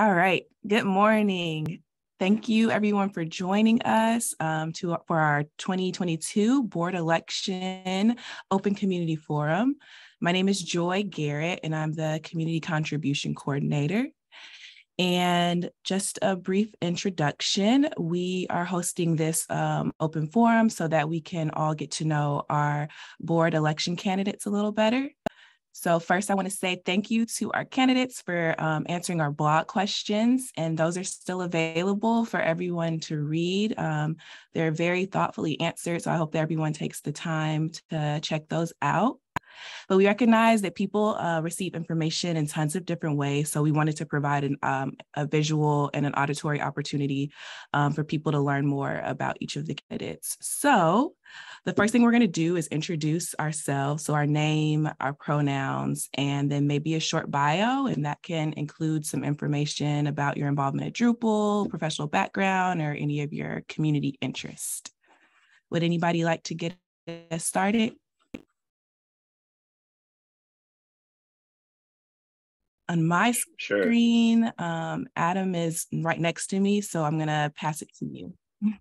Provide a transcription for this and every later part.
All right. Good morning. Thank you, everyone, for joining us um, to, for our 2022 Board Election Open Community Forum. My name is Joy Garrett, and I'm the Community Contribution Coordinator. And just a brief introduction we are hosting this um, open forum so that we can all get to know our board election candidates a little better. So first, I want to say thank you to our candidates for um, answering our blog questions, and those are still available for everyone to read. Um, they're very thoughtfully answered, so I hope that everyone takes the time to check those out. But we recognize that people uh, receive information in tons of different ways. So we wanted to provide an, um, a visual and an auditory opportunity um, for people to learn more about each of the candidates. So the first thing we're going to do is introduce ourselves. So our name, our pronouns, and then maybe a short bio. And that can include some information about your involvement at Drupal, professional background, or any of your community interest. Would anybody like to get us started? On my sure. screen, um, Adam is right next to me, so I'm going to pass it to you.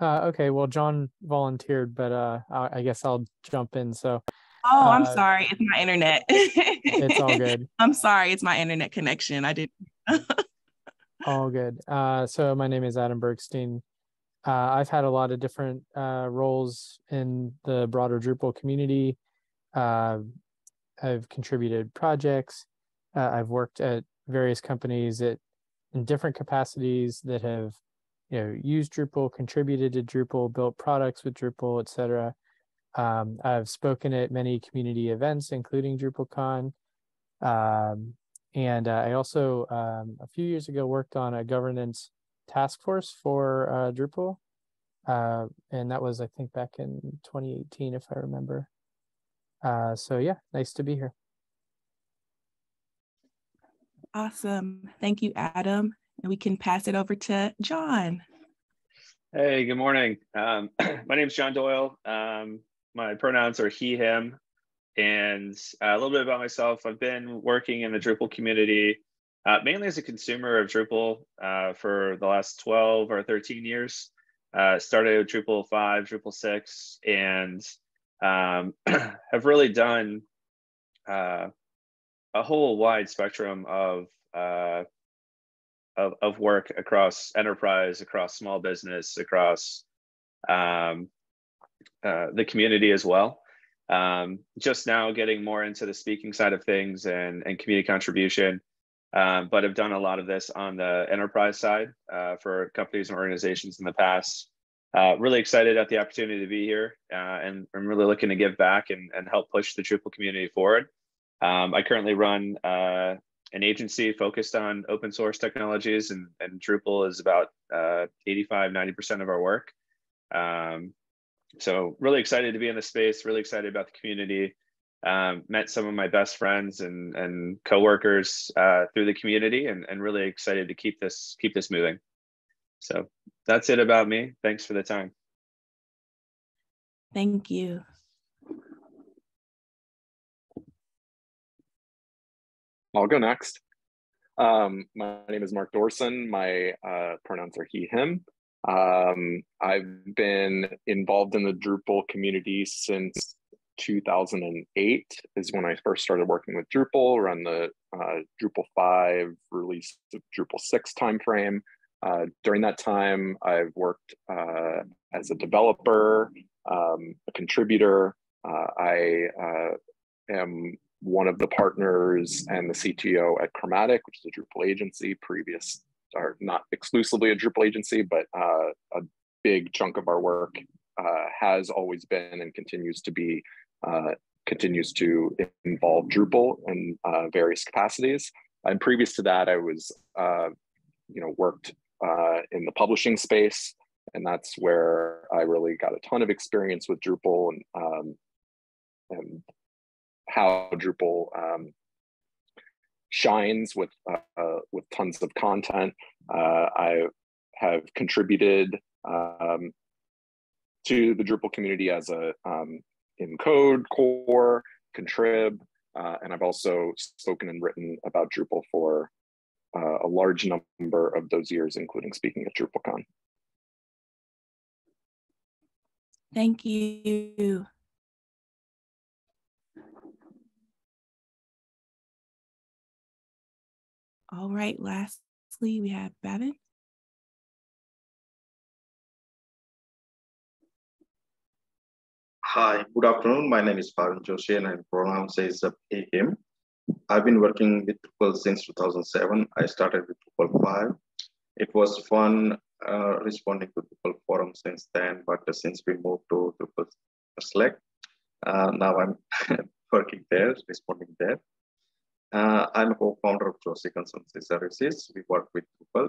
uh, okay, well, John volunteered, but uh, I guess I'll jump in. So, oh, I'm uh, sorry, it's my internet. it's all good. I'm sorry, it's my internet connection. I didn't. all good. Uh, so, my name is Adam Bergstein. Uh, I've had a lot of different uh, roles in the broader Drupal community. Uh, I've contributed projects. Uh, I've worked at various companies that in different capacities that have you know used Drupal, contributed to Drupal, built products with Drupal, etc. Um, I've spoken at many community events, including DrupalCon. Um, and uh, I also, um, a few years ago, worked on a governance task force for uh, Drupal. Uh, and that was, I think, back in 2018, if I remember. Uh, so yeah, nice to be here. Awesome. Thank you, Adam. And we can pass it over to John. Hey, good morning. Um, my name is John Doyle. Um, my pronouns are he, him. And uh, a little bit about myself. I've been working in the Drupal community uh, mainly as a consumer of Drupal uh, for the last 12 or 13 years. Uh, started with Drupal 5, Drupal 6, and um, have really done uh, a whole wide spectrum of, uh, of, of work across enterprise, across small business, across um, uh, the community as well. Um, just now getting more into the speaking side of things and, and community contribution, um, but have done a lot of this on the enterprise side uh, for companies and organizations in the past uh, really excited at the opportunity to be here uh, and I'm really looking to give back and, and help push the Drupal community forward. Um, I currently run uh, an agency focused on open source technologies and, and Drupal is about uh, 85, 90% of our work. Um, so really excited to be in the space, really excited about the community. Um, met some of my best friends and, and coworkers uh, through the community and, and really excited to keep this, keep this moving. So that's it about me. Thanks for the time. Thank you. I'll go next. Um, my name is Mark Dorison. My uh, pronouns are he, him. Um, I've been involved in the Drupal community since 2008 is when I first started working with Drupal around the uh, Drupal 5 release of Drupal 6 timeframe. Uh, during that time, I've worked uh, as a developer, um, a contributor. Uh, I uh, am one of the partners and the CTO at Chromatic, which is a Drupal agency, previous, or not exclusively a Drupal agency, but uh, a big chunk of our work has always been and continues to be continues to involve Drupal in various capacities. And previous to that, I was you know worked uh, in the publishing space. And that's where I really got a ton of experience with Drupal and, um, and how Drupal um, shines with, uh, with tons of content. Uh, I have contributed um, to the Drupal community as a um, in code, core, contrib, uh, and I've also spoken and written about Drupal for uh, a large number of those years, including speaking at DrupalCon. Thank you. All right, lastly, we have Bhavin. Hi, good afternoon. My name is Bhavin Joshi and I'm pronounced as he, him. I've been working with Drupal since 2007. I started with Drupal 5. It was fun uh, responding to Drupal forum since then, but since we moved to Drupal Slack, uh, now I'm working there, responding there. Uh, I'm a co-founder of Joshi Consultancy Services. We work with Drupal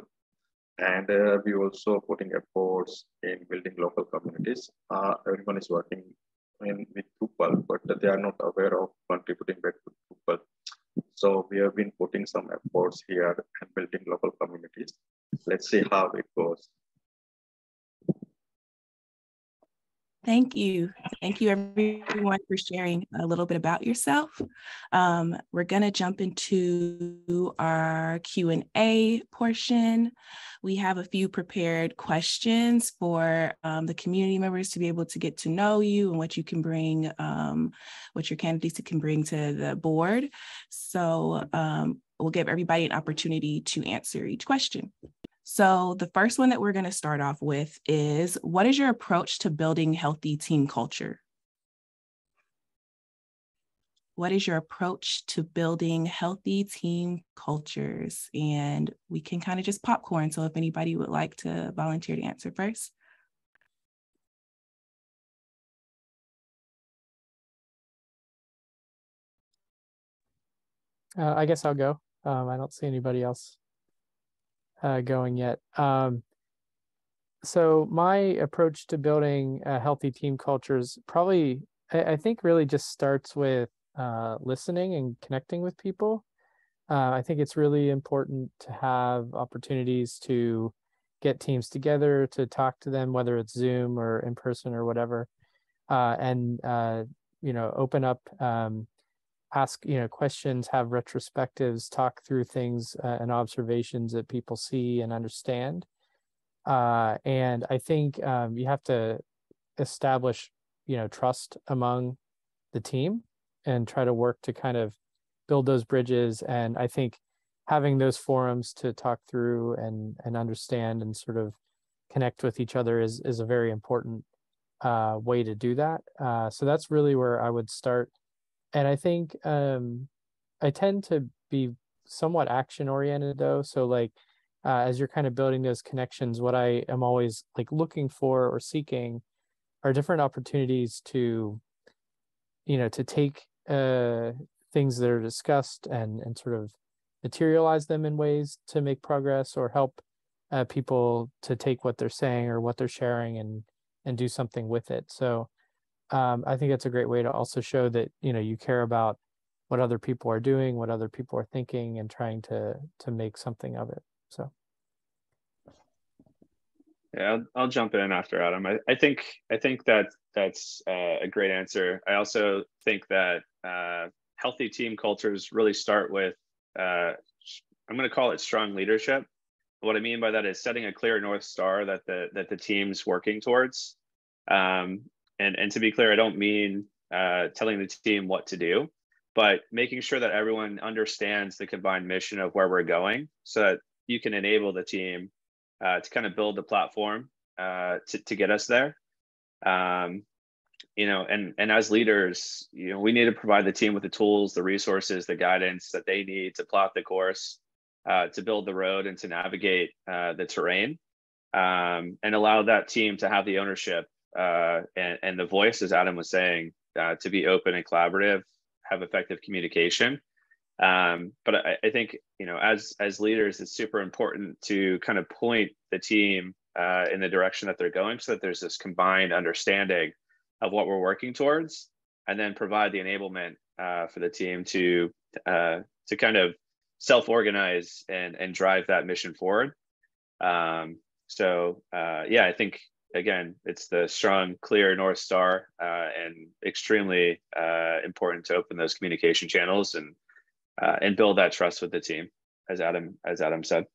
and uh, we also putting efforts in building local communities. Uh, everyone is working in with Drupal, but they are not aware of contributing back to Drupal. So we have been putting some efforts here and building local communities. Let's see how it goes. Thank you. Thank you everyone for sharing a little bit about yourself. Um, we're gonna jump into our Q&A portion. We have a few prepared questions for um, the community members to be able to get to know you and what you can bring, um, what your candidates can bring to the board. So um, we'll give everybody an opportunity to answer each question. So, the first one that we're going to start off with is what is your approach to building healthy team culture? What is your approach to building healthy team cultures? And we can kind of just popcorn. So, if anybody would like to volunteer to answer first. Uh, I guess I'll go. Um, I don't see anybody else uh, going yet. Um, so my approach to building a healthy team cultures probably, I, I think, really just starts with uh, listening and connecting with people. Uh, I think it's really important to have opportunities to get teams together to talk to them, whether it's Zoom or in person or whatever, uh, and uh, you know, open up um, ask you know questions have retrospectives talk through things uh, and observations that people see and understand. Uh, and i think um, you have to establish you know trust among the team and try to work to kind of build those bridges. And i think having those forums to talk through and and understand and sort of connect with each other is is a very important uh, way to do that. Uh, so that's really where i would start and I think um, I tend to be somewhat action oriented though. So like uh, as you're kind of building those connections, what I am always like looking for or seeking are different opportunities to, you know, to take uh, things that are discussed and and sort of materialize them in ways to make progress or help uh, people to take what they're saying or what they're sharing and and do something with it. So um, I think it's a great way to also show that you know you care about what other people are doing, what other people are thinking, and trying to to make something of it. So. Yeah, I'll, I'll jump in after Adam. I, I think I think that that's uh, a great answer. I also think that uh, healthy team cultures really start with uh, I'm going to call it strong leadership. What I mean by that is setting a clear north star that the that the team's working towards. Um, and and to be clear, I don't mean uh, telling the team what to do, but making sure that everyone understands the combined mission of where we're going, so that you can enable the team uh, to kind of build the platform uh, to to get us there. Um, you know, and and as leaders, you know, we need to provide the team with the tools, the resources, the guidance that they need to plot the course, uh, to build the road, and to navigate uh, the terrain, um, and allow that team to have the ownership uh, and, and the voice, as Adam was saying, uh, to be open and collaborative, have effective communication. Um, but I, I, think you know, as as leaders, it's super important to kind of point the team uh, in the direction that they're going, so that there's this combined understanding of what we're working towards, and then provide the enablement uh, for the team to uh, to kind of self-organize and and drive that mission forward. Um, so uh, yeah, I think again, it's the strong, clear North Star uh, and extremely uh, important to open those communication channels and uh, and build that trust with the team. as Adam as Adam said.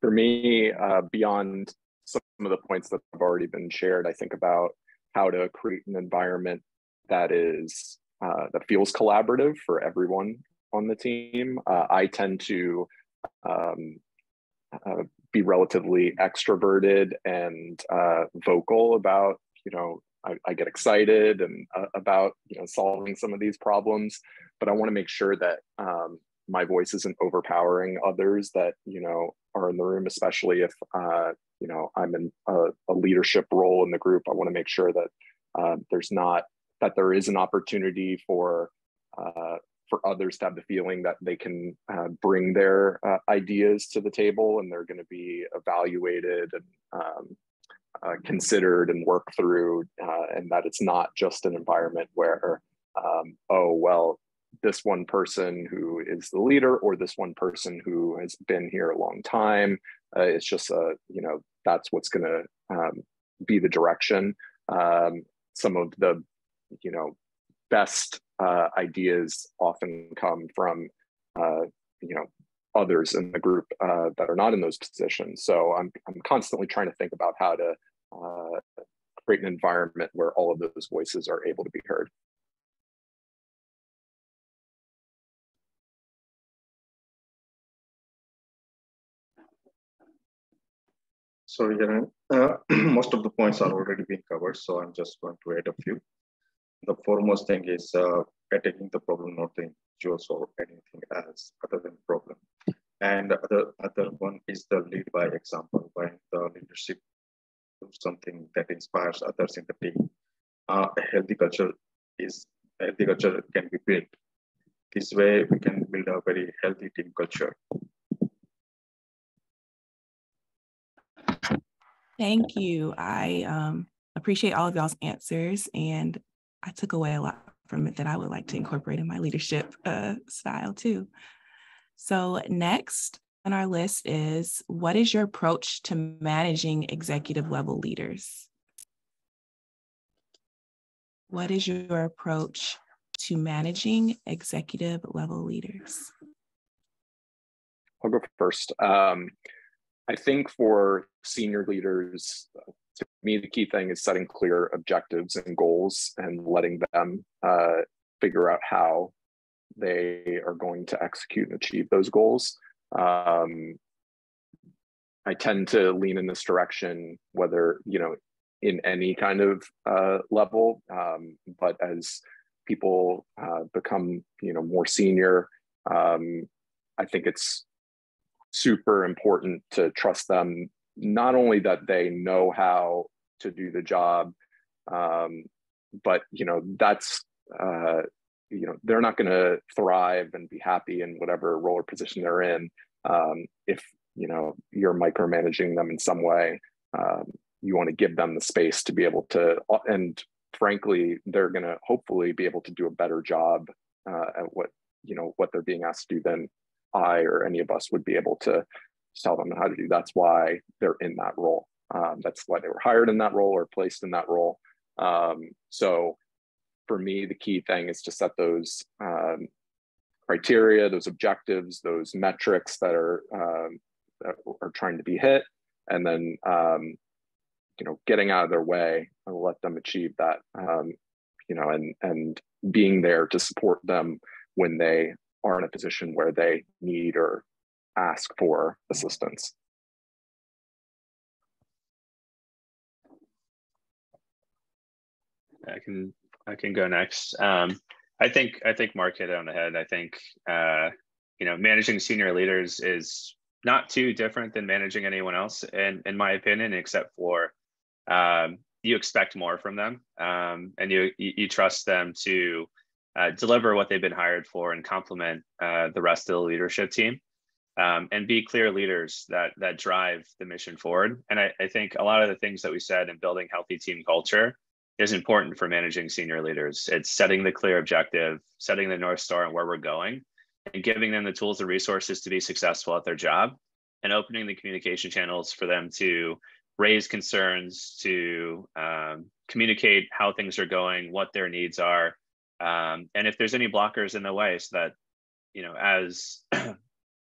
For me, uh, beyond some of the points that have already been shared, I think about how to create an environment that is uh, that feels collaborative for everyone on the team. Uh, I tend to um, uh, be relatively extroverted and uh, vocal about, you know, I, I get excited and uh, about, you know, solving some of these problems, but I want to make sure that um, my voice isn't overpowering others that, you know, are in the room, especially if, uh, you know, I'm in a, a, leadership role in the group. I want to make sure that uh, there's not, that there is an opportunity for for others to have the feeling that they can uh, bring their uh, ideas to the table and they're going to be evaluated and um, uh, considered and worked through, uh, and that it's not just an environment where, um, oh, well, this one person who is the leader or this one person who has been here a long time. Uh, it's just a, you know, that's what's going to um, be the direction. Um, some of the, you know, best uh, ideas often come from uh, you know others in the group uh, that are not in those positions. So I'm I'm constantly trying to think about how to uh, create an environment where all of those voices are able to be heard. So yeah, uh, most of the points are already being covered, so I'm just going to add a few the foremost thing is uh, attacking the problem, not the individuals or anything else other than problem. And the other, one is the lead by example, by the leadership something that inspires others in the team. Uh, a healthy culture is a healthy culture can be built. This way, we can build a very healthy team culture. Thank you. I um, appreciate all of y'all's answers and I took away a lot from it that I would like to incorporate in my leadership uh, style too. So, next on our list is what is your approach to managing executive level leaders? What is your approach to managing executive level leaders? I'll go first. Um, I think for senior leaders, to me, the key thing is setting clear objectives and goals and letting them uh, figure out how they are going to execute and achieve those goals. Um, I tend to lean in this direction, whether, you know, in any kind of uh, level, um, but as people uh, become, you know, more senior, um, I think it's super important to trust them not only that they know how to do the job, um, but you know that's uh, you know they're not going to thrive and be happy in whatever role or position they're in um, if you know you're micromanaging them in some way. Um, you want to give them the space to be able to, uh, and frankly, they're going to hopefully be able to do a better job uh, at what you know what they're being asked to do than I or any of us would be able to tell them how to do. That's why they're in that role. Um, that's why they were hired in that role or placed in that role. Um, so for me, the key thing is to set those um, criteria, those objectives, those metrics that are um, that are trying to be hit, and then um, you know getting out of their way and let them achieve that. Um, you know, and and being there to support them when they are in a position where they need or ask for assistance. I can I can go next. Um, I think I think Mark hit it on the head. I think uh, you know managing senior leaders is not too different than managing anyone else, in in my opinion, except for um, you expect more from them, um, and you you trust them to uh, deliver what they've been hired for and complement uh, the rest of the leadership team um, and be clear leaders that that drive the mission forward. And I, I think a lot of the things that we said in building healthy team culture is important for managing senior leaders. It's setting the clear objective, setting the north star and where we're going, and giving them the tools and resources to be successful at their job, and opening the communication channels for them to raise concerns, to um, communicate how things are going, what their needs are, um, and if there's any blockers in the way, so that you know, as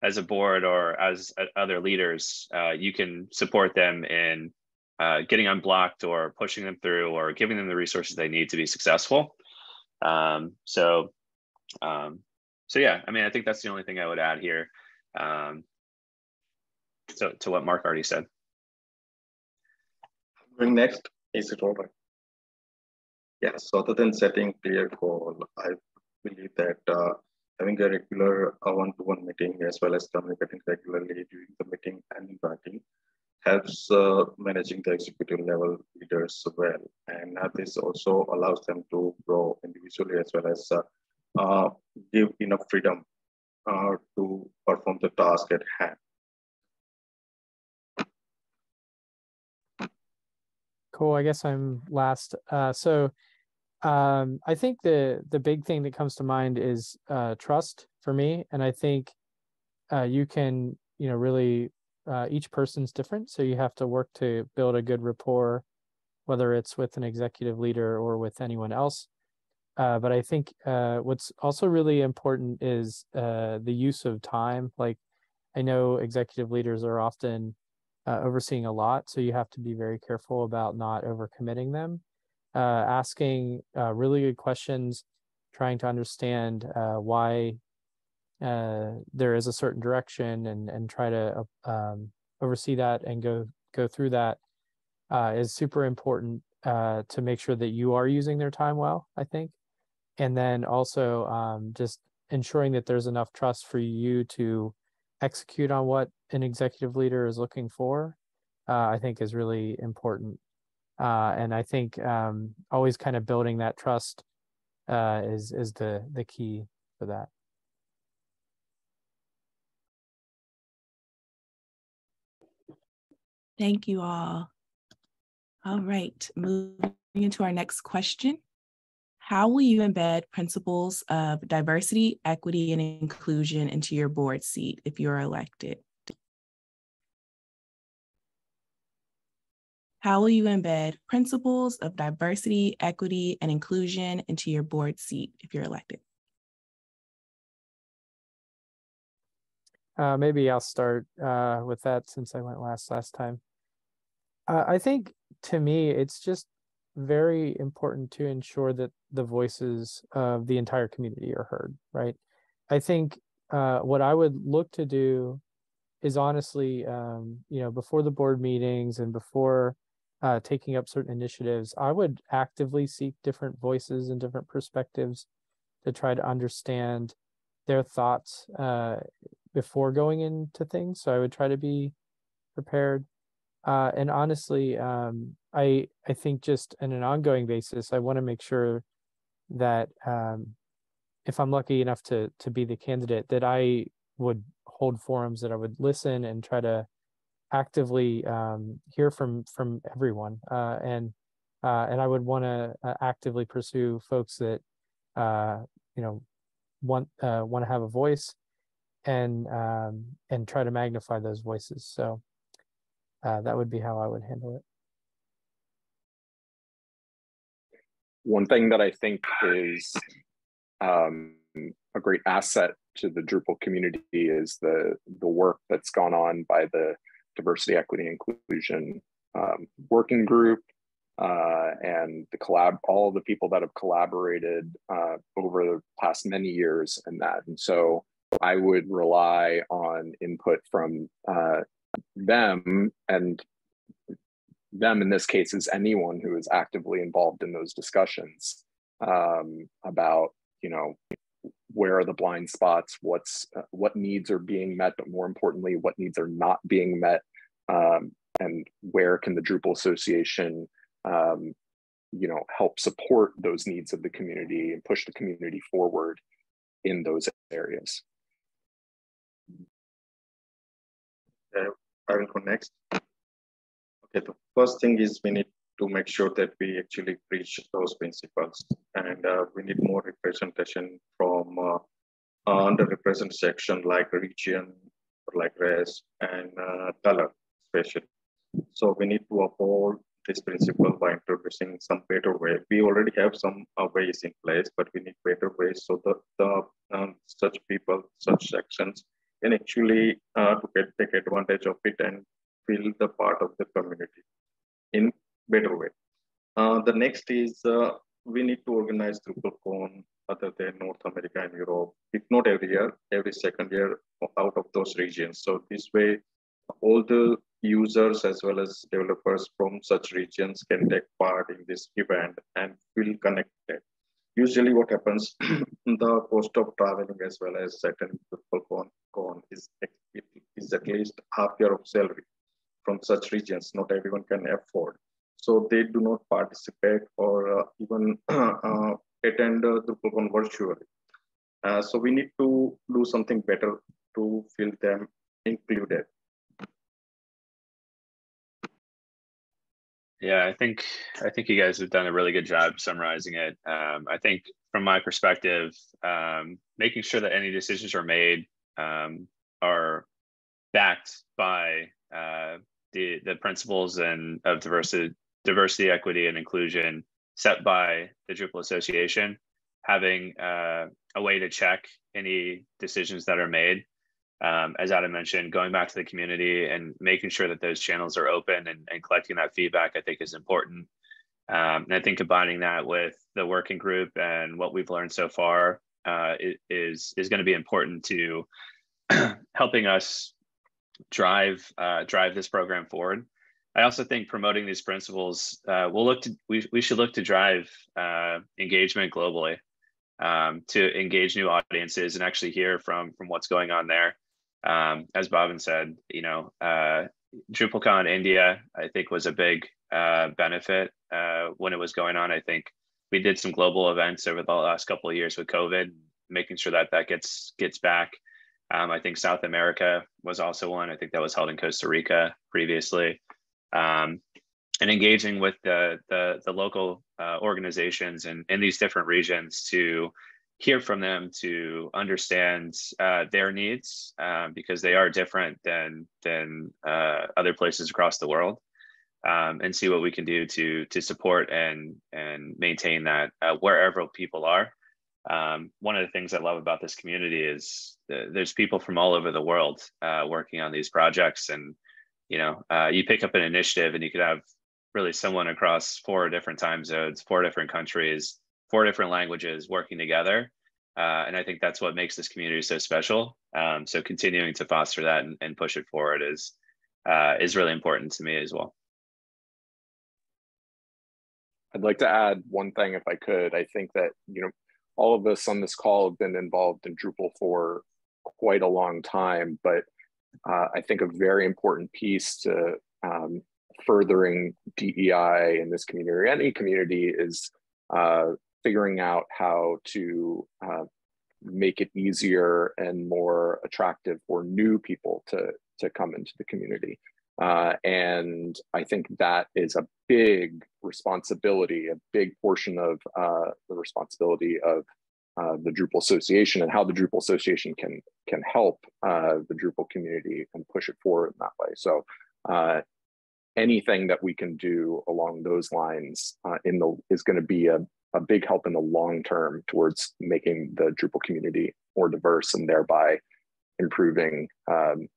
as a board or as other leaders, uh, you can support them in uh, getting unblocked or pushing them through or giving them the resources they need to be successful. Um, so, um, so yeah, I mean, I think that's the only thing I would add here. Um, so to what Mark already said. Going next, is it over? Yes, so other than setting clear goal, I believe that uh, having a regular one-to-one meeting as well as communicating regularly during the meeting and in writing helps uh, managing the executive level leaders well. And uh, this also allows them to grow individually as well as uh, uh give enough freedom uh, to perform the task at hand. Cool. I guess I'm last. Uh, so um, I think the the big thing that comes to mind is uh, trust for me, and I think uh, you can you know really uh, each person's different. So you have to work to build a good rapport, whether it's with an executive leader or with anyone else. Uh, but I think uh, what's also really important is uh, the use of time. Like I know executive leaders are often overseeing a lot, so you have to be very careful about not overcommitting them. Uh, asking really good questions, trying to understand why uh, there is a certain direction and and try to um, oversee that and go go through that uh, is super important uh, to make sure that you are using their time well. I think, and then also um, just ensuring that there's enough trust for you to execute on what an executive leader is looking for. Uh, I think is really important, uh, and I think um, always kind of building that trust is is the the key for that. Thank you all. All right, moving into our next question. How will you embed principles of diversity, equity, and inclusion into your board seat if you're elected? How will you embed principles of diversity, equity, and inclusion into your board seat if you're elected? Uh, maybe I'll start uh, with that since I went last last time. Uh, I think to me, it's just very important to ensure that the voices of the entire community are heard, right? I think uh, what I would look to do is honestly, um, you know, before the board meetings and before uh, taking up certain initiatives, I would actively seek different voices and different perspectives to try to understand their thoughts uh, before going into things. So I would try to be prepared. Uh, and honestly, um, I I think just on an ongoing basis, I want to make sure that um, if I'm lucky enough to to be the candidate, that I would hold forums that I would listen and try to actively um, hear from from everyone, uh, and uh, and I would want to uh, actively pursue folks that uh, you know want uh, want to have a voice and um, and try to magnify those voices. So that would be how I would handle it. One thing that I think is um, a great asset to the Drupal community is the the work that's gone on by the diversity, equity, inclusion um, working group uh, and the collab, all the people that have collaborated uh, over the past many years and that. And so I would rely on input from uh, them and them in this case is anyone who is actively involved in those discussions um, about you know where are the blind spots what's uh, what needs are being met but more importantly what needs are not being met um, and where can the drupal association um, you know help support those needs of the community and push the community forward in those areas uh, I will go next. Okay, the first thing is we need to make sure that we actually reach those principles and uh, we need more representation from uh, underrepresented section like region, or like race and uh, color especially. So we need to uphold this principle by introducing some better way. We already have some uh, ways in place, but we need better ways so that the um, such people, such sections can actually uh, to get take advantage of it and feel the part of the community in better way. Uh, the next is uh, we need to organize DrupalCon other than North America and Europe, if not every year, every second year out of those regions. So this way, all the users as well as developers from such regions can take part in this event and feel connected. Usually what happens, the cost of traveling as well as attending DrupalCon con is, is at least half year of salary from such regions. Not everyone can afford. So they do not participate or uh, even uh, attend uh, DrupalCon virtually. Uh, so we need to do something better to feel them included. Yeah, I think I think you guys have done a really good job summarizing it. Um, I think from my perspective, um, making sure that any decisions are made um, are backed by uh, the the principles and of diversity, diversity, equity, and inclusion set by the Drupal Association. Having uh, a way to check any decisions that are made um, as Adam mentioned, going back to the community and making sure that those channels are open and, and collecting that feedback, I think is important. Um, and I think combining that with the working group and what we've learned so far uh, is is going to be important to helping us drive uh, drive this program forward. I also think promoting these principles, uh, we'll look to we, we should look to drive uh, engagement globally um, to engage new audiences and actually hear from from what's going on there um, as Bhavin said, you know, uh, DrupalCon India, I think, was a big uh, benefit uh, when it was going on. I think we did some global events over the last couple of years with COVID, making sure that that gets gets back. Um, I think South America was also one. I think that was held in Costa Rica previously, um, and engaging with the the, the local uh, organizations and in these different regions to hear from them to understand uh, their needs um, because they are different than than uh, other places across the world um, and see what we can do to to support and and maintain that uh, wherever people are. Um, one of the things i love about this community is there's people from all over the world uh, working on these projects and you know uh, you pick up an initiative and you could have really someone across four different time zones four different countries four different languages working together. Uh, and I think that's what makes this community so special. Um, so continuing to foster that and, and push it forward is uh, is really important to me as well. I'd like to add one thing if I could. I think that you know all of us on this call have been involved in Drupal for quite a long time, but uh, I think a very important piece to um, furthering DEI in this community or any community is uh, figuring out how to uh, make it easier and more attractive for new people to, to come into the community. Uh, and I think that is a big responsibility, a big portion of uh, the responsibility of uh, the Drupal Association and how the Drupal Association can can help uh, the Drupal community and push it forward in that way. So uh, anything that we can do along those lines uh, in the is going to be a, a big help in the long term towards making the Drupal community more diverse and thereby improving um,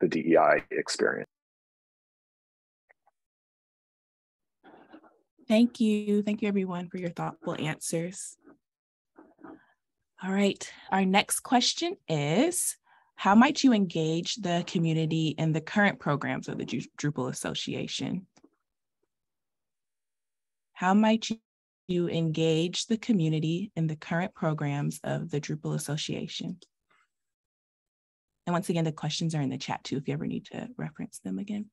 the DEI experience. Thank you. Thank you, everyone, for your thoughtful answers. All right. Our next question is How might you engage the community in the current programs of the Drupal Association? How might you engage the community in the current programs of the Drupal Association. And once again, the questions are in the chat too, if you ever need to reference them again.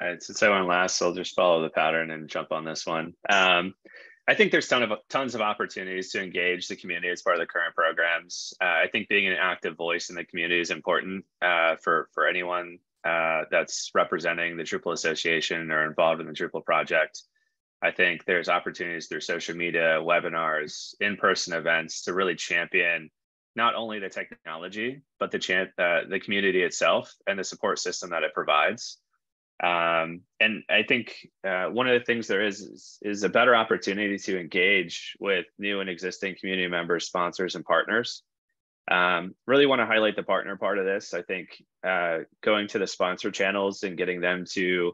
All right, since I went last, I'll just follow the pattern and jump on this one. Um, I think there's ton of tons of opportunities to engage the community as part of the current programs. Uh, I think being an active voice in the community is important uh, for for anyone uh, that's representing the Drupal Association or involved in the Drupal project. I think there's opportunities through social media, webinars, in-person events to really champion not only the technology but the champ, uh, the community itself and the support system that it provides. Um, and I think uh, one of the things there is, is, is a better opportunity to engage with new and existing community members, sponsors, and partners. Um, really want to highlight the partner part of this. I think uh, going to the sponsor channels and getting them to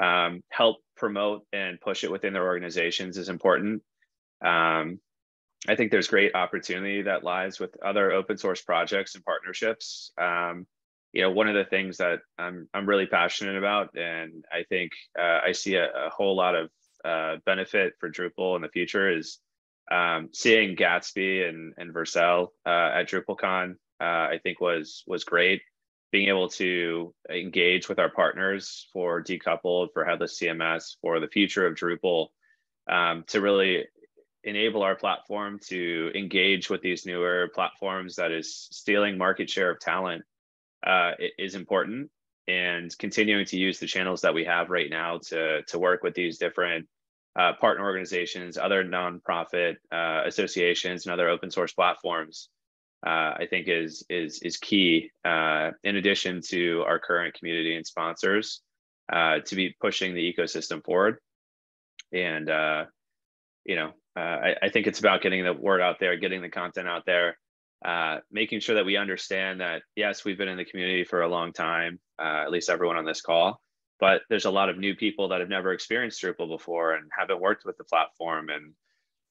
um, help promote and push it within their organizations is important. Um, I think there's great opportunity that lies with other open source projects and partnerships. Um, you know, one of the things that I'm I'm really passionate about, and I think uh, I see a, a, whole lot of uh, benefit for Drupal in the future is um, seeing Gatsby and and Vercel uh, at DrupalCon. Uh, I think was was great. Being able to engage with our partners for decoupled, for headless CMS, for the future of Drupal, um, to really enable our platform to engage with these newer platforms that is stealing market share of talent uh, is important and continuing to use the channels that we have right now to, to work with these different uh, partner organizations, other nonprofit uh, associations, and other open source platforms, uh, I think is is is key. Uh, in addition to our current community and sponsors, uh, to be pushing the ecosystem forward, and you know, I, I think it's about getting the word out there, getting the content out there, uh, making sure that we understand that yes, we've been in the community for a long time, uh, at least everyone on this call, but there's a lot of new people that have never experienced Drupal before and haven't worked with the platform and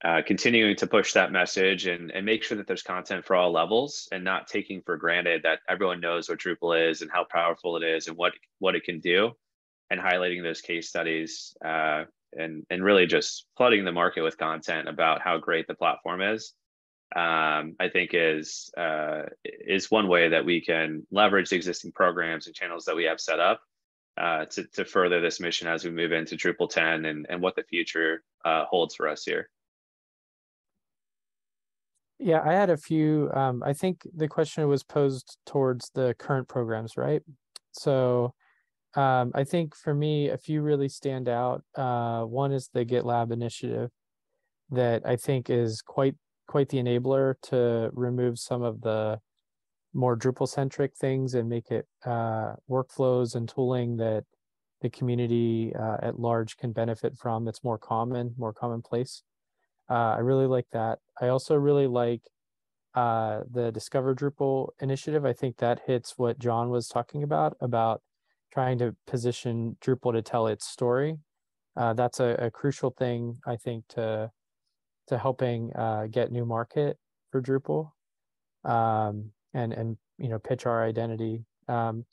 uh, continuing to push that message and, and make sure that there's content for all levels and not taking for granted that everyone knows what Drupal is and how powerful it is and what, what it can do and highlighting those case studies uh, and, and really just flooding the market with content about how great the platform is um, I think is uh, is one way that we can leverage the existing programs and channels that we have set up uh, to, to further this mission as we move into Drupal 10 and, and what the future uh, holds for us here. Yeah, I had a few. Um, I think the question was posed towards the current programs, right? So um, I think for me, a few really stand out. Uh, one is the GitLab initiative that I think is quite quite the enabler to remove some of the more Drupal centric things and make it uh, workflows and tooling that the community uh, at large can benefit from that's more common, more commonplace. Uh, I really like that. I also really like uh, the Discover Drupal initiative. I think that hits what John was talking about, about trying to position Drupal to tell its story. Uh, that's a, a, crucial thing, I think, to to helping uh, get new market for Drupal um, and and you know pitch our identity. Um,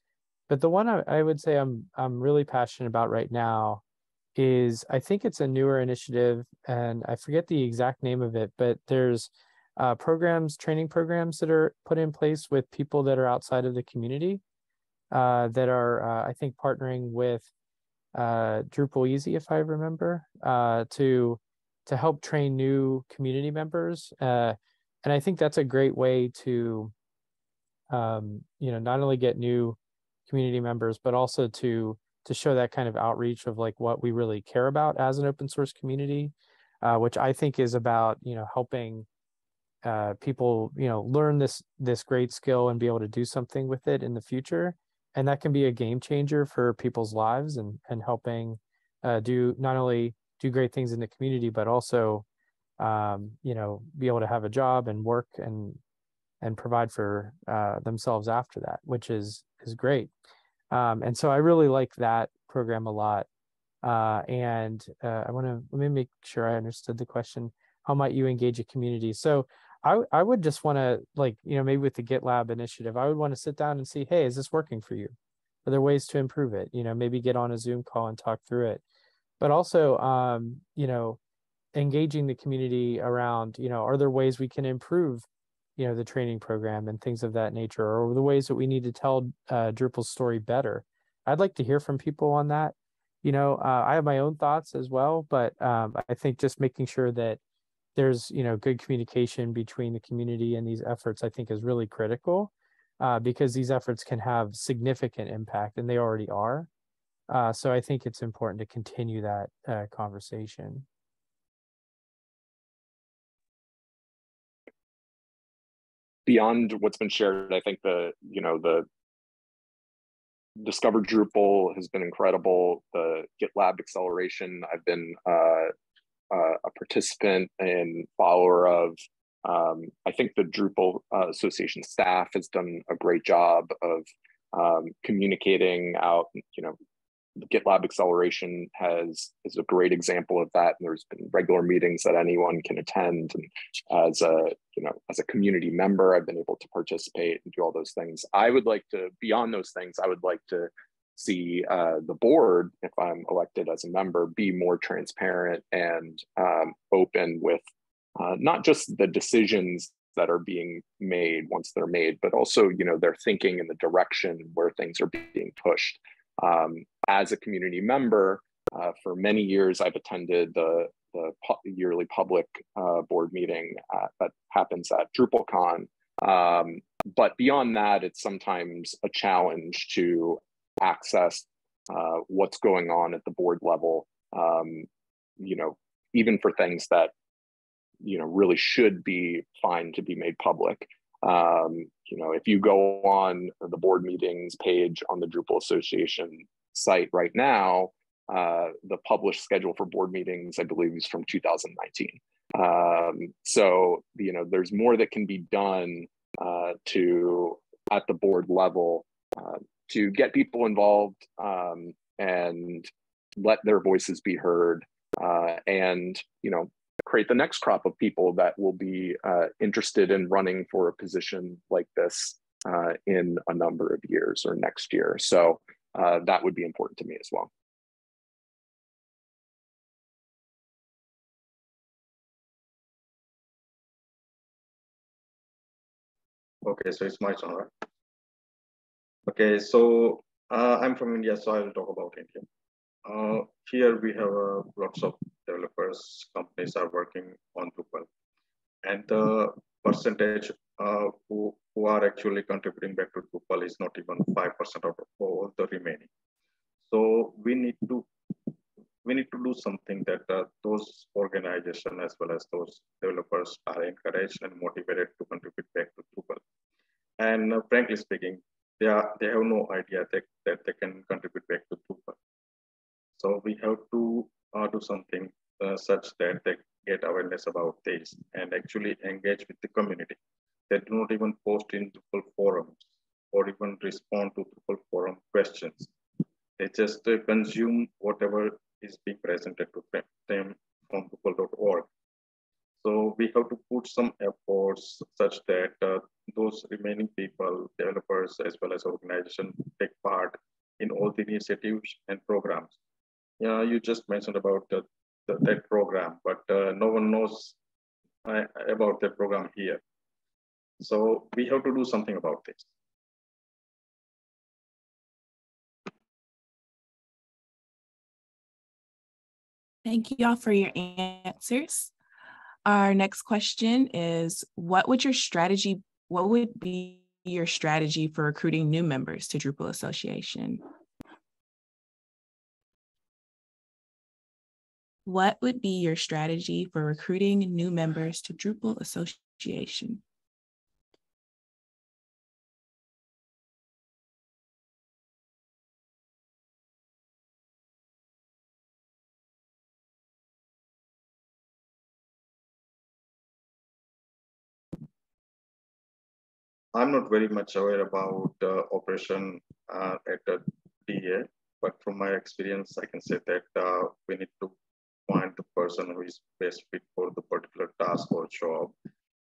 but the one I, I, would say I'm I'm really passionate about right now is I think it's a newer initiative and I forget the exact name of it, but there's uh, programs, training programs that are put in place with people that are outside of the community uh, that are uh, I think partnering with uh, DrupalEasy, if I remember, uh, to to help train new community members. Uh, and I think that's a great way to, um, you know, not only get new community members, but also to to show that kind of outreach of like what we really care about as an open source community, uh, which I think is about you know helping uh, people you know learn this this great skill and be able to do something with it in the future, and that can be a game changer for people's lives and and helping uh, do not only do great things in the community, but also, um, you know, be able to have a job and work and and provide for uh, themselves after that, which is is great. Um, and so I really like that program a lot. Uh, and uh, I want to let me make sure I understood the question. How might you engage a community? So I I would just want to like you know maybe with the GitLab initiative, I would want to sit down and see, hey, is this working for you? Are there ways to improve it? You know, maybe get on a Zoom call and talk through it but also um, you know engaging the community around you know are there ways we can improve you know the training program and things of that nature or the ways that we need to tell uh, drupal's story better? I'd like to hear from people on that. You know uh, i have my own thoughts as well but um, i think just making sure that there's you know good communication between the community and these efforts i think is really critical uh, because these efforts can have significant impact and they already are uh, so I think it's important to continue that uh, conversation. Beyond what's been shared, I think the you know the Discover Drupal has been incredible. The GitLab acceleration, I've been uh, uh, a participant and follower of. Um, I think the Drupal uh, Association staff has done a great job of um, communicating out, you know, GitLab acceleration has is a great example of that. And there's been regular meetings that anyone can attend. And as a you know as a community member, I've been able to participate and do all those things. I would like to beyond those things. I would like to see uh, the board, if I'm elected as a member, be more transparent and um, open with uh, not just the decisions that are being made once they're made, but also you know their thinking in the direction where things are being pushed. Um, as a community member, uh, for many years, I've attended the, the yearly public uh, board meeting at, that happens at DrupalCon. Um, but beyond that, it's sometimes a challenge to access uh, what's going on at the board level. Um, you know, even for things that you know really should be fine to be made public. Um, you know, if you go on the board meetings page on the Drupal Association site right now, uh, the published schedule for board meetings, I believe, is from 2019. Um, so, you know, there's more that can be done uh, to at the board level uh, to get people involved um, and let their voices be heard, uh, and you know, create the next crop of people that will be uh, interested in running for a position like this uh, in a number of years or next year. So uh, that would be important to me as well. Okay, so it's my turn, right? Okay, so uh, I'm from India, so I will talk about India. Uh, here we have uh, lots of developers, companies are working on Drupal. And the percentage uh, who, who are actually contributing back to Drupal is not even 5% of all the remaining. So we need to we need to do something that uh, those organizations as well as those developers are encouraged and motivated to contribute back to Drupal. And uh, frankly speaking, they, are, they have no idea that, that they can contribute back to. So we have to uh, do something uh, such that they get awareness about this and actually engage with the community. They do not even post in Drupal forums or even respond to Drupal forum questions. They just uh, consume whatever is being presented to them from Drupal.org. So we have to put some efforts such that uh, those remaining people, developers, as well as organizations take part in all the initiatives and programs. Yeah, you just mentioned about the, the that program, but uh, no one knows uh, about that program here. So we have to do something about this. Thank you all for your answers. Our next question is what would your strategy what would be your strategy for recruiting new members to Drupal Association? What would be your strategy for recruiting new members to Drupal Association? I'm not very much aware about uh, operation uh, at the DA, but from my experience, I can say that uh, we need to find the person who is best fit for the particular task or job.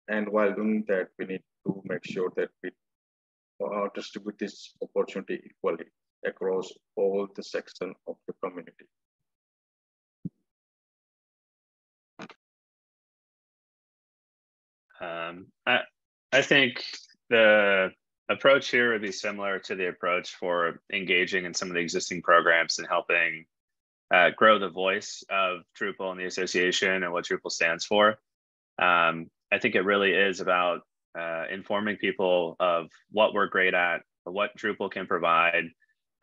And while doing that, we need to make sure that we uh, distribute this opportunity equally across all the section of the community. Um, I, I think the approach here would be similar to the approach for engaging in some of the existing programs and helping uh, grow the voice of Drupal and the association and what Drupal stands for. Um, I think it really is about uh, informing people of what we're great at, what Drupal can provide.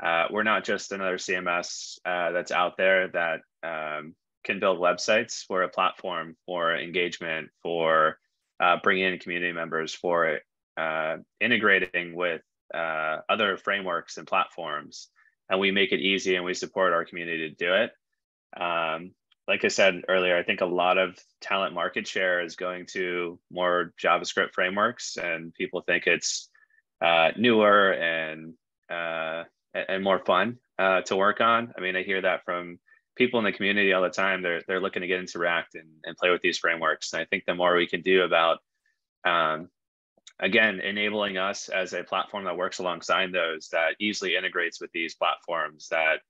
Uh, we're not just another CMS uh, that's out there that um, can build websites. We're a platform for engagement, for uh, bringing in community members, for uh, integrating with other frameworks and platforms, and we make it easy and we support our community to do it. Um, like I said earlier, I think a lot of talent market share is going to more JavaScript frameworks, and people think it's uh, newer and uh, and more fun uh, to work on. I mean, I hear that from people in the community all the time. They're they're looking to get into React and, and play with these frameworks. And I think the more we can do about um, again enabling us as a platform that works alongside those that easily integrates with these platforms that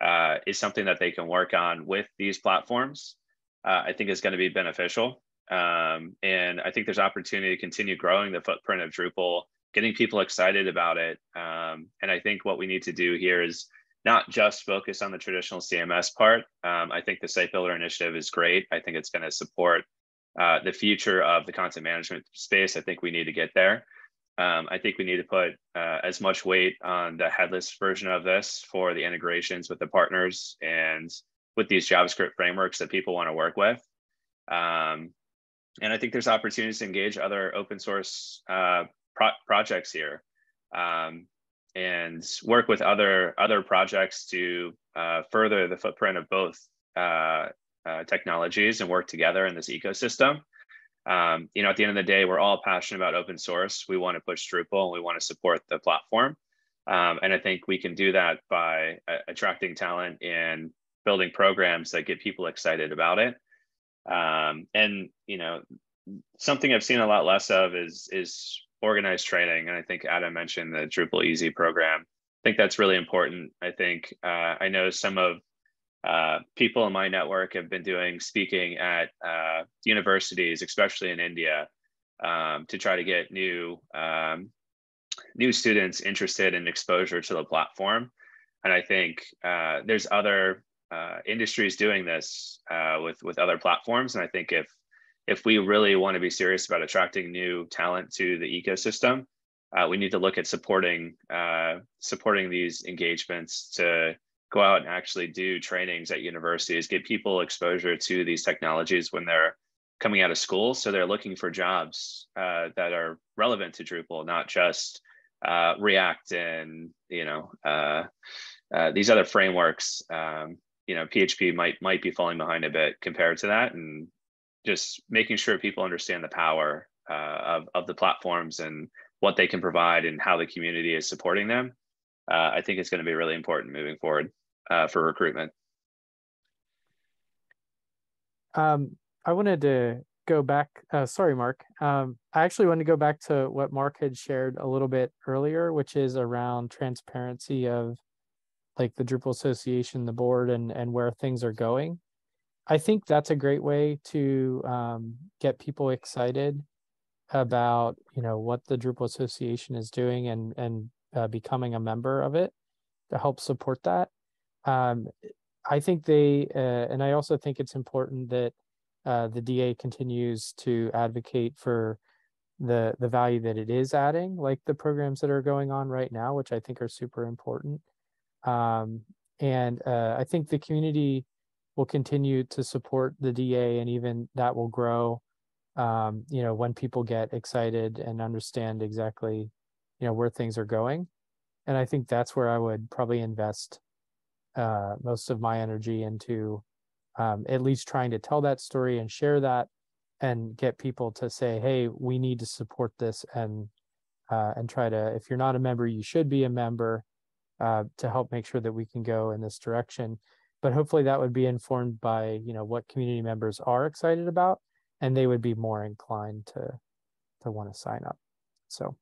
uh, is something that they can work on with these platforms, uh, I think is going to be beneficial. Um, and I think there's opportunity to continue growing the footprint of Drupal, getting people excited about it. Um, and I think what we need to do here is not just focus on the traditional CMS part. Um, I think the Site Builder initiative is great. I think it's going to support uh, the future of the content management space. I think we need to get there. Um, I think we need to put uh, as much weight on the headless version of this for the integrations with the partners and with these JavaScript frameworks that people want to work with. Um, and I think there's opportunities to engage other open source uh, pro projects here um, and work with other other projects to uh, further the footprint of both uh, uh, technologies and work together in this ecosystem um, you know, at the end of the day, we're all passionate about open source. We want to push Drupal and we want to support the platform. Um, and I think we can do that by uh, attracting talent and building programs that get people excited about it. Um, and you know, something I've seen a lot less of is is organized training. And I think Adam mentioned the DrupalEasy program. I think that's really important. I think uh, I know some of uh, people in my network have been doing speaking at uh, universities, especially in India, um, to try to get new um, new students interested in exposure to the platform. And I think uh, there's other uh, industries doing this uh, with with other platforms. And I think if if we really want to be serious about attracting new talent to the ecosystem, we need to look at supporting supporting these engagements to go out and actually do trainings at universities, get people exposure to these technologies when they're coming out of school. So they're looking for jobs uh, that are relevant to Drupal, not just uh, React and you know uh, uh these other frameworks. Um, you know, PHP might might be falling behind a bit compared to that, and just making sure people understand the power uh, of of the platforms and what they can provide and how the community is supporting them. Uh, I think it's going to be really important moving forward uh, for recruitment. Um, I wanted to go back. Uh, sorry, Mark. Um, I actually wanted to go back to what Mark had shared a little bit earlier, which is around transparency of like the Drupal Association, the board, and and where things are going. I think that's a great way to um, get people excited about you know what the Drupal Association is doing and and uh, becoming a member of it to help support that um, I think they, uh, and I also think it's important that uh, the DA continues to advocate for the the value that it is adding, like the programs that are going on right now, which I think are super important. Um, and uh, I think the community will continue to support the DA, and even that will grow. Um, you know, when people get excited and understand exactly, you know, where things are going, and I think that's where I would probably invest uh, most of my energy into um, at least trying to tell that story and share that and get people to say hey we need to support this and uh, and try to if you're not a member you should be a member uh, to help make sure that we can go in this direction. But hopefully that would be informed by you know what community members are excited about and they would be more inclined to to want to sign up. So.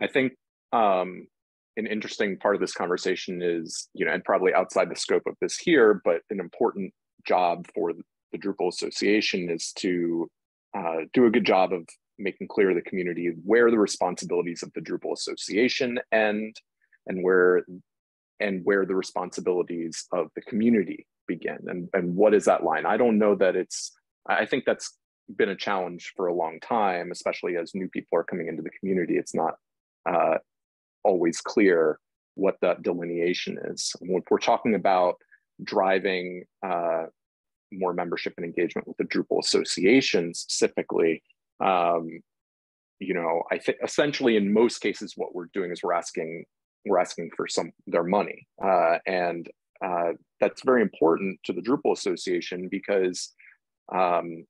I think um, an interesting part of this conversation is, you know, and probably outside the scope of this here, but an important job for the Drupal Association is to uh, do a good job of making clear to the community where the responsibilities of the Drupal Association end and where and where the responsibilities of the community begin and, and what is that line? I don't know that it's, I think that's been a challenge for a long time, especially as new people are coming into the community. It's not uh, always clear what that delineation is. When we're talking about driving uh, more membership and engagement with the Drupal Association specifically, um, you know, I think essentially in most cases, what we're doing is we're asking we're asking for some their money, uh, and uh, that's very important to the Drupal Association because um,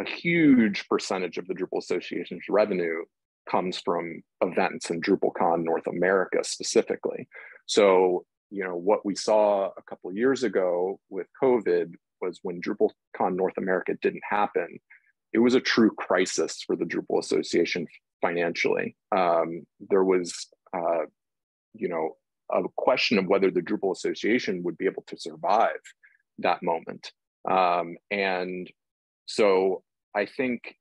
a huge percentage of the Drupal Association's revenue comes from events in DrupalCon North America specifically. So, you know, what we saw a couple years ago with COVID was when DrupalCon North America didn't happen, it was a true crisis for the Drupal Association financially. Um, there was, uh, you know, a question of whether the Drupal Association would be able to survive that moment. Um, and so I think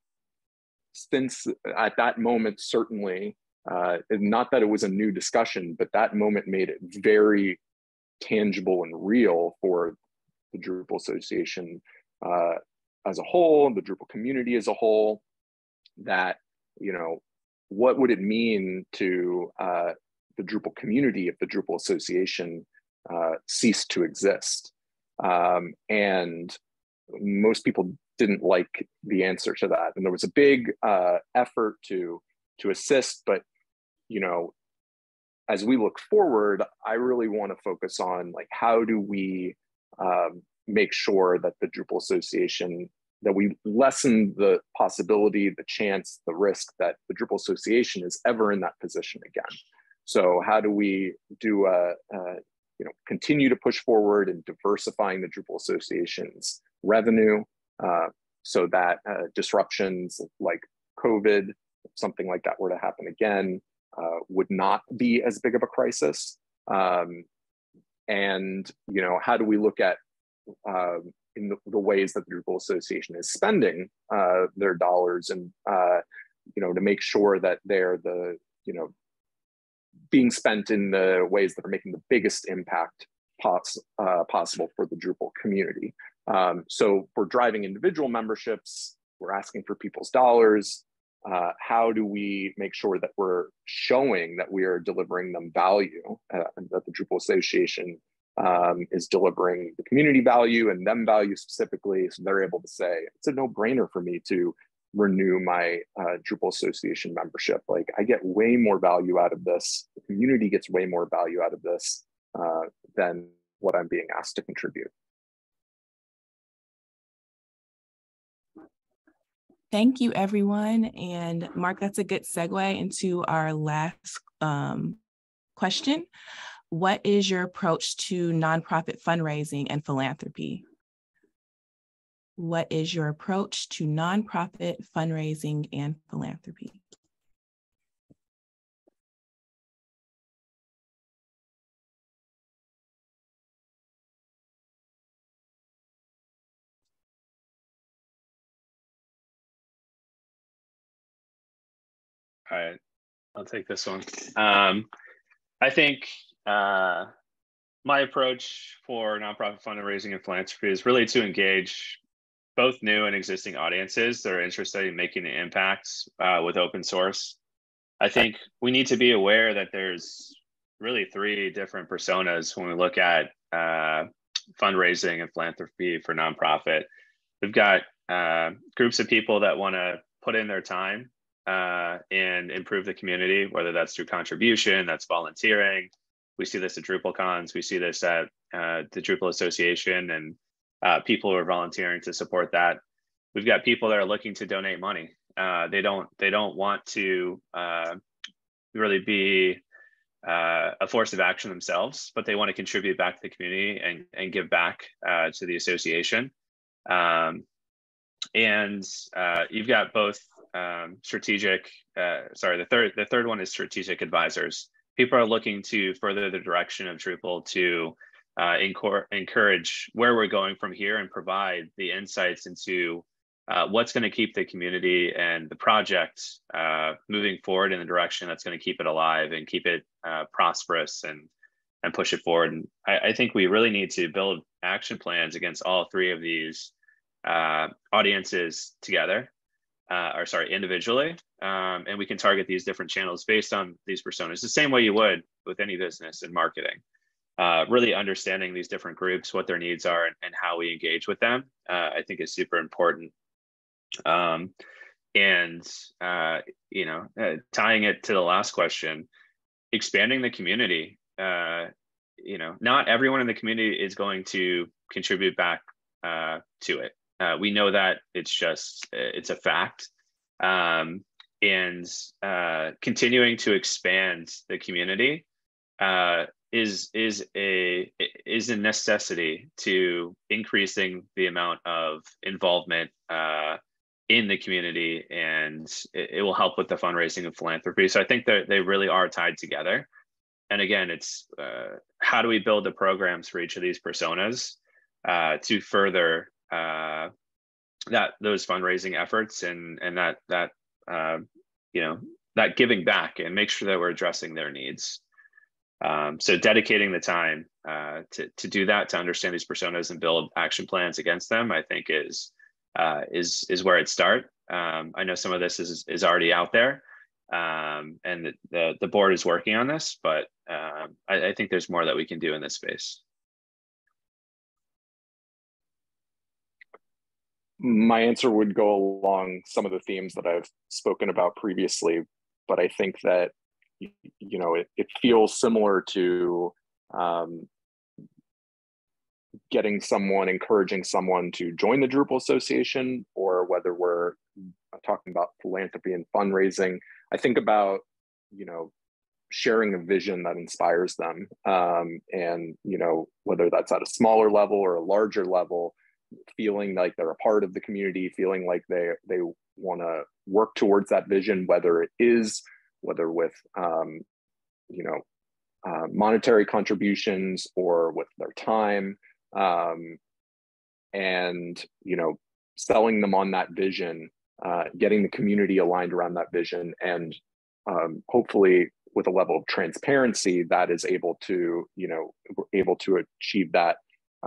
since at that moment, certainly, uh, not that it was a new discussion, but that moment made it very tangible and real for the Drupal Association uh, as a whole, the Drupal community as a whole, that, you know, what would it mean to uh, the Drupal community if the Drupal Association uh, ceased to exist? Um, and most people didn't like the answer to that, and there was a big uh, effort to to assist. But you know, as we look forward, I really want to focus on like how do we um, make sure that the Drupal Association that we lessen the possibility, the chance, the risk that the Drupal Association is ever in that position again. So how do we do a, a you know continue to push forward in diversifying the Drupal Association's revenue uh, so that uh, disruptions like COVID, something like that were to happen again, uh, would not be as big of a crisis. Um, and you know how do we look at um, in the, the, ways that the Drupal Association is spending uh, their dollars and uh, you know to make sure that they're the you know being spent in the ways that are making the biggest impact pos- uh, possible for the Drupal community. Um, so for driving individual memberships, we're asking for people's dollars. Uh, how do we make sure that we're showing that we are delivering them value, uh, that the Drupal Association um, is delivering the community value and them value specifically, so they're able to say it's a no-brainer for me to renew my uh, Drupal Association membership. Like I get way more value out of this. The community gets way more value out of this uh, than what I'm being asked to contribute. Thank you, everyone. And Mark, that's a good segue into our last um, question. What is your approach to nonprofit fundraising and philanthropy? What is your approach to nonprofit fundraising and philanthropy? All right, I'll take this one. Um, I think uh, my approach for nonprofit fundraising and philanthropy is really to engage both new and existing audiences that are interested in making an impact uh, with open source. I think we need to be aware that there's really three different personas when we look at uh, fundraising and philanthropy for nonprofit. We've got uh, groups of people that want to put in their time uh, and improve the community, whether that's through contribution, that's volunteering. We see this at DrupalCons, we see this at uh, the Drupal Association, and uh, people who are volunteering to support that. We've got people that are looking to donate money. Uh, they don't they don't want to uh, really be uh, a force of action themselves, but they want to contribute back to the community and, and give back uh, to the association. Um, and uh, you've got both um, strategic. sorry, the third the third one is strategic advisors. People are looking to further the direction of Drupal to uh, encourage where we're going from here and provide the insights into uh, what's going to keep the community and the project uh, moving forward in the direction that's going to keep it alive and keep it uh, prosperous and and push it forward. And I, I, think we really need to build action plans against all three of these uh, audiences together, uh, or sorry, individually, um, and we can target these different channels based on these personas the same way you would with any business and marketing uh, really understanding these different groups, what their needs are, and, and how we engage with them, uh, I think is super important. Um, and uh, you know, uh, tying it to the last question, expanding the community. Uh, you know, not everyone in the community is going to contribute back to it. Uh, we know that it's just it's a fact, um, and uh, continuing to expand the community uh, is is a is a necessity to increasing the amount of involvement uh, in the community, and it, it, will help with the fundraising and philanthropy. So I think that they really are tied together. And again, it's uh, how do we build the programs for each of these personas uh, to further uh, that those fundraising efforts and and that that uh, you know that giving back and make sure that we're addressing their needs. Um, so dedicating the time uh, to to do that, to understand these personas and build action plans against them, I think is uh, is is where it start. Um, I know some of this is is already out there, um, and the, the, the board is working on this, but um, I, I think there's more that we can do in this space. My answer would go along some of the themes that I've spoken about previously, but I think that you know, it, it feels similar to um, getting someone, encouraging someone to join the Drupal Association, or whether we're talking about philanthropy and fundraising. I think about, you know, sharing a vision that inspires them. Um, and, you know, whether that's at a smaller level or a larger level, feeling like they're a part of the community, feeling like they, they want to work towards that vision, whether it is whether with um, you know uh, monetary contributions or with their time um, and you know selling them on that vision uh, getting the community aligned around that vision and um, hopefully with a level of transparency that is able to you know able to achieve that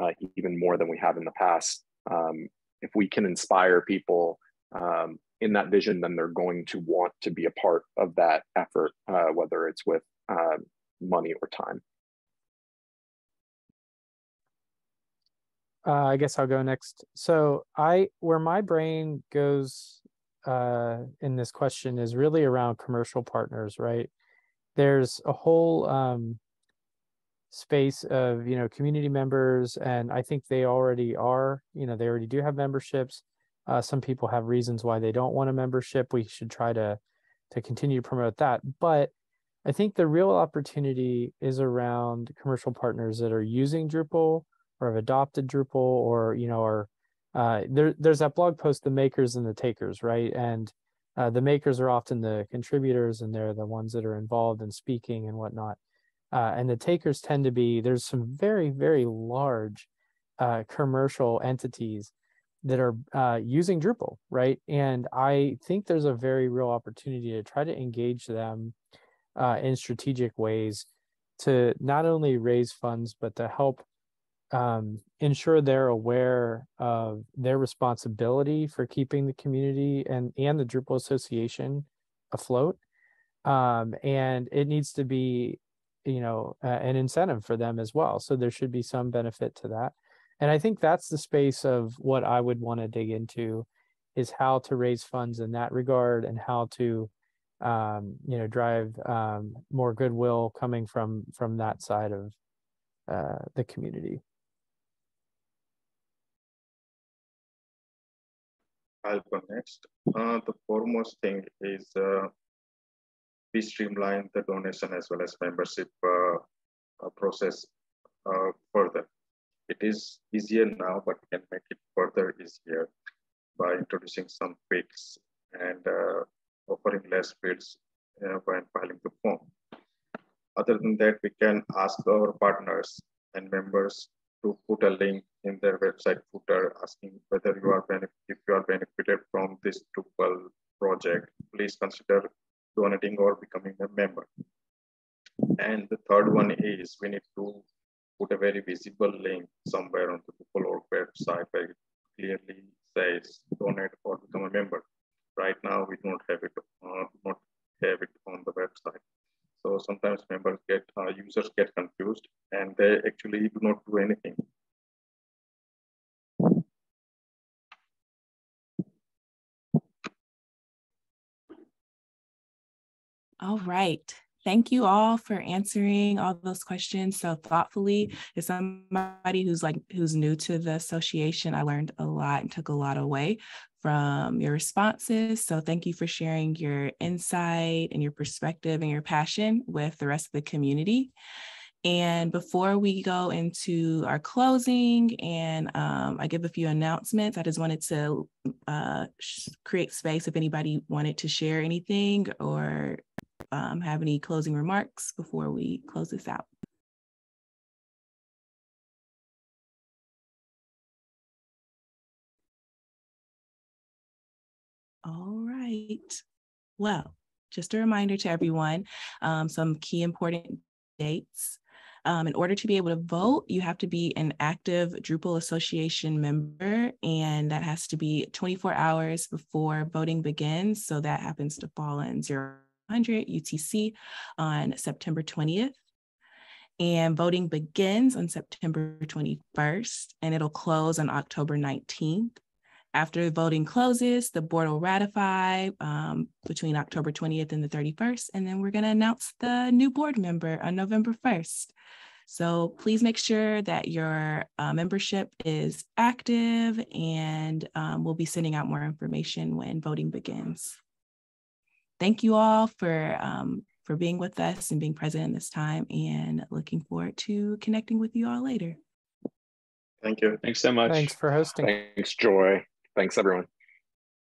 uh, even more than we have in the past um, if we can inspire people um, in that vision, then they're going to want to be a part of that effort, uh, whether it's with uh, money or time. Uh, I guess I'll go next. So I, where my brain goes uh, in this question is really around commercial partners, right? There's a whole um, space of you know community members, and I think they already are. You know, they already do have memberships uh, some people have reasons why they don't want a membership. We should try to to continue to promote that. But I think the real opportunity is around commercial partners that are using Drupal or have adopted Drupal or you know are uh, there. There's that blog post, the makers and the takers, right? And uh, the makers are often the contributors, and they're the ones that are involved in speaking and whatnot. Uh, and the takers tend to be there's some very very large uh, commercial entities that are uh, using Drupal, right? And I think there's a very real opportunity to try to engage them uh, in strategic ways to not only raise funds, but to help um, ensure they're aware of their responsibility for keeping the community and, and the Drupal Association afloat. Um, and it needs to be, you know, uh, an incentive for them as well. So there should be some benefit to that and i think that's the space of what i would want to dig into is how to raise funds in that regard and how to um, you know drive um, more goodwill coming from from that side of uh, the community I'll go next. Uh, the foremost thing is uh, we streamline the donation as well as membership uh, uh process uh, further. It is easier now, but we can make it further easier by introducing some tweaks and offering less fields when filing the form. Other than that, we can ask our partners and members to put a link in their website footer asking whether you are if you are benefited from this Drupal project, please consider donating or becoming a member. And the third one is we need to put a very visible link somewhere on the Drupal.org website where it clearly says donate or become a member. Right now, we don't have it, uh, not have it on the website. So sometimes members get, uh, users get confused and they actually do not do anything. All right. Thank you all for answering all those questions so thoughtfully. As somebody who's like who's new to the association, I learned a lot and took a lot away from your responses. So thank you for sharing your insight and your perspective and your passion with the rest of the community. And before we go into our closing and um, I give a few announcements, I just wanted to uh, create space if anybody wanted to share anything or um, have any closing remarks before we close this out? All right. Well, just a reminder to everyone, um, some key important dates. Um, in order to be able to vote, you have to be an active Drupal Association member, and that has to be 24 hours before voting begins. So that happens to fall in zero 100 UTC on September 20th. And voting begins on September 21st and it'll close on October 19th. After voting closes, the board will ratify um, between October 20th and the 31st, and then we're going to announce the new board member on November 1st. So please make sure that your uh, membership is active, and um, we'll be sending out more information when voting begins thank you all for um, for being with us and being present in this time and looking forward to connecting with you all later. Thank you. Thanks so much. Thanks for hosting. Thanks, Joy. Thanks, everyone.